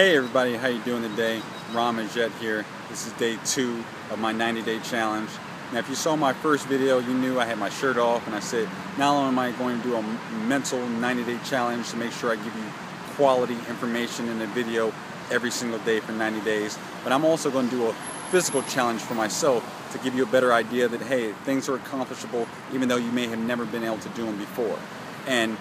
Hey everybody, how you doing today? Ron Majette here. This is day two of my 90 day challenge. Now if you saw my first video, you knew I had my shirt off and I said, not only am I going to do a mental 90 day challenge to make sure I give you quality information in a video every single day for 90 days, but I'm also going to do a physical challenge for myself to give you a better idea that hey, things are accomplishable even though you may have never been able to do them before. And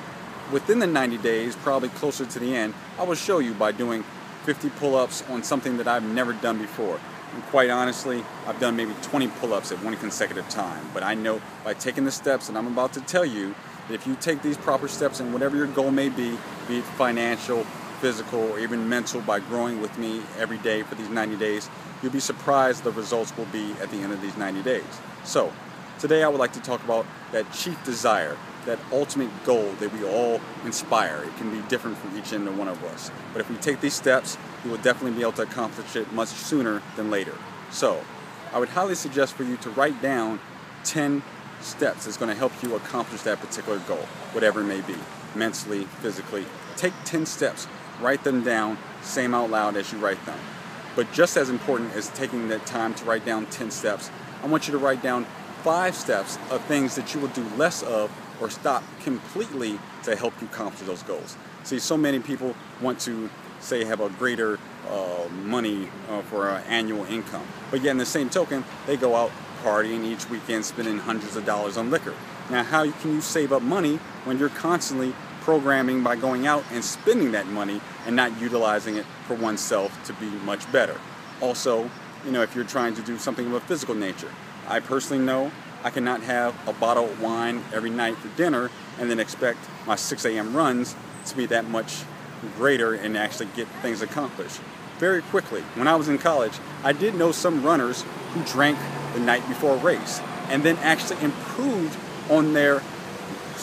within the 90 days, probably closer to the end, I will show you by doing 50 pull-ups on something that I've never done before. And quite honestly, I've done maybe 20 pull-ups at one consecutive time. But I know by taking the steps that I'm about to tell you, that if you take these proper steps and whatever your goal may be, be it financial, physical, or even mental, by growing with me every day for these 90 days, you'll be surprised the results will be at the end of these 90 days. So, today I would like to talk about that chief desire, that ultimate goal that we all inspire. It can be different for each and one of us. But if we take these steps, we will definitely be able to accomplish it much sooner than later. So, I would highly suggest for you to write down 10 steps that's going to help you accomplish that particular goal, whatever it may be, mentally, physically. Take 10 steps, write them down, them out loud as you write them. But just as important as taking that time to write down 10 steps, I want you to write down five steps of things that you will do less of or stop completely to help you accomplish those goals. See, so many people want to say have a greater uh, money uh, for an annual income, but yet in the same token, they go out partying each weekend, spending hundreds of dollars on liquor. Now, how can you save up money when you're constantly programming by going out and spending that money and not utilizing it for oneself to be much better? Also, you know, if you're trying to do something of a physical nature, I personally know I cannot have a bottle of wine every night for dinner and then expect my 6 a.m. runs to be that much greater and actually get things accomplished. Very quickly, when I was in college, I did know some runners who drank the night before a race and then actually improved on their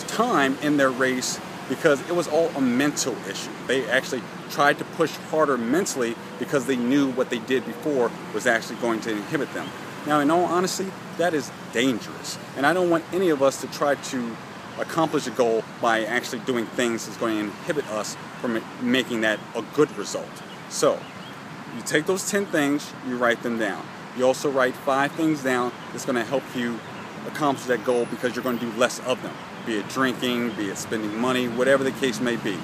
time in their race because it was all a mental issue. They actually tried to push harder mentally because they knew what they did before was actually going to inhibit them. Now, in all honesty, that is dangerous. And I don't want any of us to try to accomplish a goal by actually doing things that's going to inhibit us from making that a good result. So, you take those 10 things, you write them down. You also write five things down that's going to help you accomplish that goal because you're going to do less of them, be it drinking, be it spending money, whatever the case may be.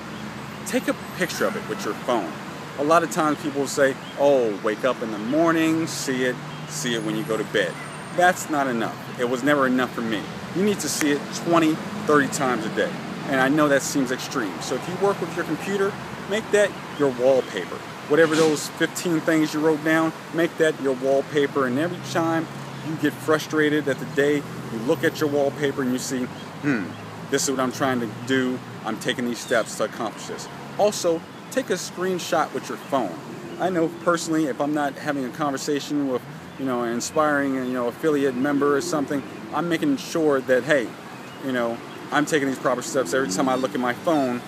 Take a picture of it with your phone. A lot of times people say, oh, wake up in the morning, see it, see it when you go to bed. That's not enough. It was never enough for me. You need to see it 20, 30 times a day. And I know that seems extreme. So if you work with your computer, make that your wallpaper. Whatever those 15 things you wrote down, make that your wallpaper. And every time you get frustrated at the day, you look at your wallpaper and you see, hmm, this is what I'm trying to do. I'm taking these steps to accomplish this. Also, take a screenshot with your phone. I know personally, if I'm not having a conversation with you know, an inspiring, you know, affiliate member or something, I'm making sure that, hey, you know, I'm taking these proper steps. Every time I look at my phone,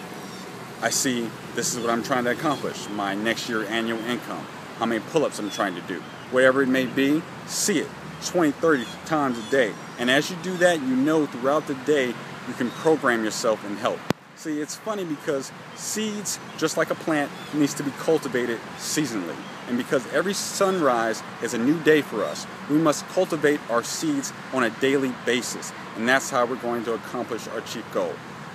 I see this is what I'm trying to accomplish, my next year annual income, how many pull-ups I'm trying to do. Whatever it may be, see it 20, 30 times a day. And as you do that, you know throughout the day, you can program yourself and help. See, it's funny because seeds, just like a plant, needs to be cultivated seasonally. And because every sunrise is a new day for us, we must cultivate our seeds on a daily basis. And that's how we're going to accomplish our chief goal.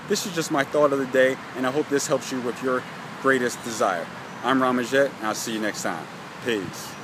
This is just my thought of the day, and I hope this helps you with your greatest desire. I'm Ron Majette, and I'll see you next time. Peace.